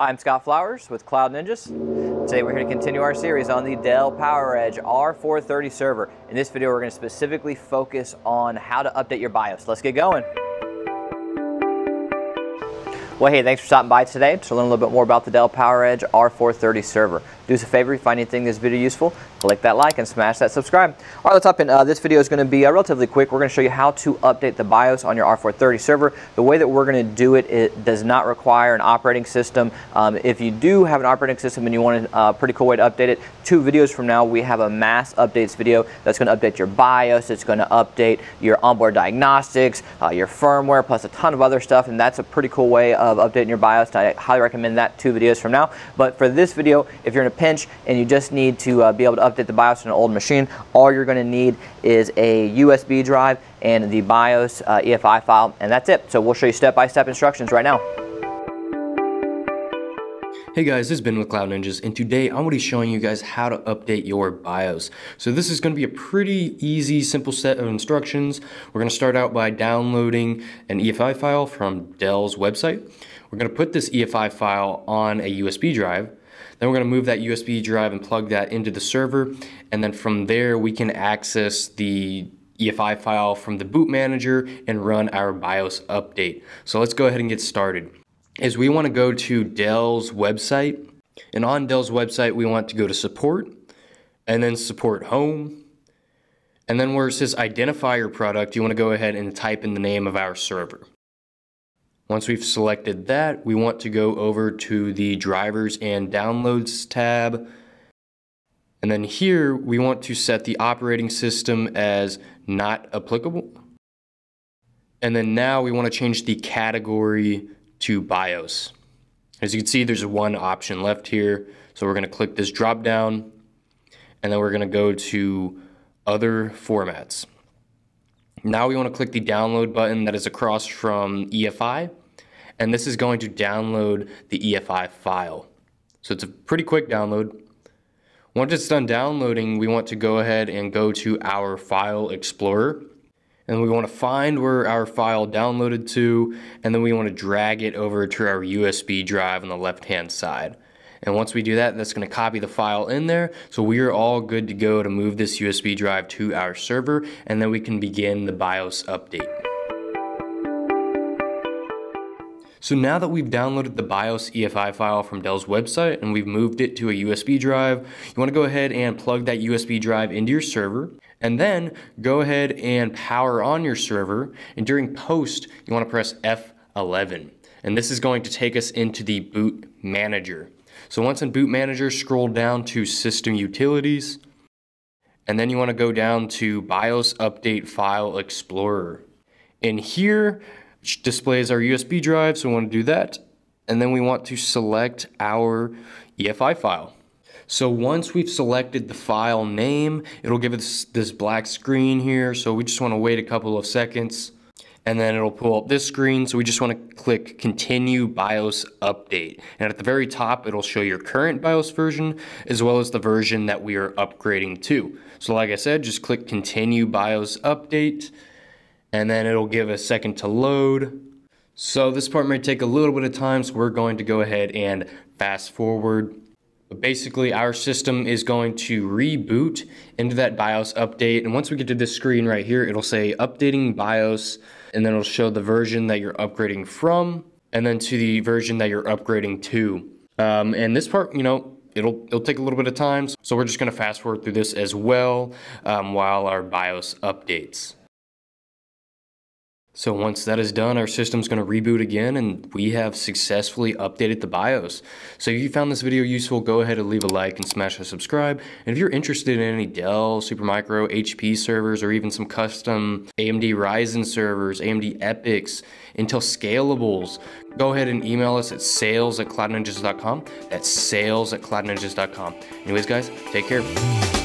I'm Scott Flowers with Cloud Ninjas. Today we're here to continue our series on the Dell PowerEdge R430 server. In this video we're going to specifically focus on how to update your BIOS. Let's get going. Well, hey, thanks for stopping by today to learn a little bit more about the Dell PowerEdge R430 server. Do us a favor, if you find anything in this video useful, click that like and smash that subscribe. All right, let's hop in. Uh, this video is going to be uh, relatively quick. We're going to show you how to update the BIOS on your R430 server. The way that we're going to do it, it does not require an operating system. Um, if you do have an operating system and you want a uh, pretty cool way to update it, two videos from now, we have a mass updates video that's going to update your BIOS. It's going to update your onboard diagnostics, uh, your firmware, plus a ton of other stuff, and that's a pretty cool way of of updating your BIOS. I highly recommend that two videos from now. But for this video, if you're in a pinch and you just need to uh, be able to update the BIOS on an old machine, all you're going to need is a USB drive and the BIOS uh, EFI file, and that's it. So we'll show you step-by-step -step instructions right now. Hey guys, this has been with Cloud Ninjas, and today I'm going to be showing you guys how to update your BIOS. So this is going to be a pretty easy, simple set of instructions. We're going to start out by downloading an EFI file from Dell's website. We're going to put this EFI file on a USB drive. Then we're going to move that USB drive and plug that into the server, and then from there we can access the EFI file from the boot manager and run our BIOS update. So let's go ahead and get started is we want to go to Dell's website. And on Dell's website, we want to go to support and then support home. And then where it says identify your product, you want to go ahead and type in the name of our server. Once we've selected that, we want to go over to the drivers and downloads tab. And then here, we want to set the operating system as not applicable. And then now we want to change the category to BIOS. As you can see, there's one option left here. So we're going to click this drop down and then we're going to go to other formats. Now we want to click the download button that is across from EFI and this is going to download the EFI file. So it's a pretty quick download. Once it's done downloading, we want to go ahead and go to our file explorer and we want to find where our file downloaded to and then we want to drag it over to our USB drive on the left hand side. And once we do that, that's going to copy the file in there. So we are all good to go to move this USB drive to our server and then we can begin the BIOS update. So now that we've downloaded the BIOS EFI file from Dell's website and we've moved it to a USB drive, you want to go ahead and plug that USB drive into your server and then go ahead and power on your server. And during post, you want to press F11. And this is going to take us into the boot manager. So once in boot manager, scroll down to system utilities. And then you want to go down to BIOS update file explorer. In here, displays our USB drive, so we want to do that. And then we want to select our EFI file. So once we've selected the file name, it'll give us this black screen here. So we just want to wait a couple of seconds and then it'll pull up this screen. So we just want to click continue BIOS update. And at the very top, it'll show your current BIOS version as well as the version that we are upgrading to. So like I said, just click continue BIOS update and then it'll give a second to load. So this part may take a little bit of time, so we're going to go ahead and fast forward. But basically, our system is going to reboot into that BIOS update. And once we get to this screen right here, it'll say updating BIOS, and then it'll show the version that you're upgrading from, and then to the version that you're upgrading to. Um, and this part, you know, it'll it'll take a little bit of time. So we're just going to fast forward through this as well um, while our BIOS updates. So once that is done, our system's going to reboot again and we have successfully updated the BIOS. So if you found this video useful, go ahead and leave a like and smash a subscribe. And if you're interested in any Dell, Supermicro, HP servers, or even some custom AMD Ryzen servers, AMD EPYCs, Intel Scalables, go ahead and email us at sales at cloudninjas.com. That's sales at cloudninjas.com. Anyways, guys, take care.